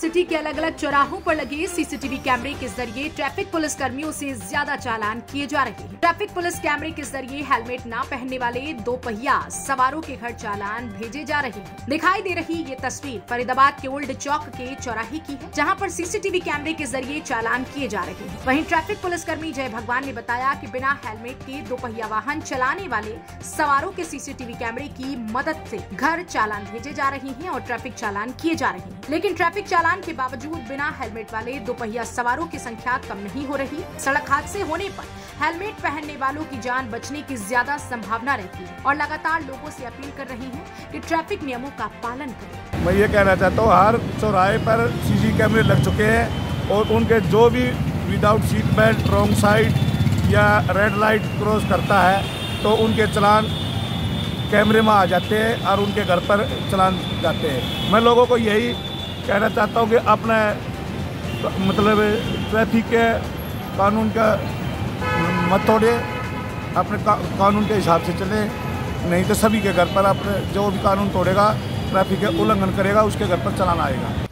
City के अलग अलग चौराहों पर लगे सीसीटीवी कैमरे के ज़रिए ट्रैफ़िक पुलिस कर्मियों से ज़्यादा चालान किए जा रहे हैं। ट्रैफ़िक पुलिस कैमरे के ज़रिए हेलमेट न पहनने वाले दो पहिया सवारों के घर चालान भेजे जा रहे हैं। दिखाई दे रही ये तस्वीर फरीदाबाद के ओल्ड चौक के चौराहे की है, जहाँ पर सीसीटीवी कैमरे के ज़रिए चालान किए जा रहे हैं। वही ट्रैफ़िक पुलिस कर्मी जय भगवान ने बताया की बिना हेलमेट के दो पहिया वाहन चलाने वाले सवारों के सीसीटीवी कैमरे की मदद ऐसी घर चालान भेजे जा रहे हैं और ट्रैफ़िक चालान किए जा रहे हैं। लेकिन ट्रैफ़िक चालान के बावजूद बिना हेलमेट वाले दोपहिया सवारों की संख्या कम नहीं हो रही। सड़क हादसे होने पर हेलमेट पहनने वालों की जान बचने की ज़्यादा संभावना रहती है और लगातार लोगों से अपील कर रहे हैं कि ट्रैफ़िक नियमों का पालन करें। मैं ये कहना चाहता हूँ, हर चौराहे पर सीसी कैमरे लग चुके हैं और उनके जो भी without seat belt wrong side या रेड लाइट क्रॉस करता है तो उनके चलान कैमरे में आ जाते हैं और उनके घर पर चलान जाते हैं। मैं लोगों को यही कहना चाहता हूँ कि अपने मतलब ट्रैफ़िक के कानून का मत तोड़े अपने का, कानून के हिसाब से चले। नहीं तो सभी के घर पर अपने जो भी कानून तोड़ेगा ट्रैफ़िक के उल्लंघन करेगा उसके घर पर चलाना आएगा।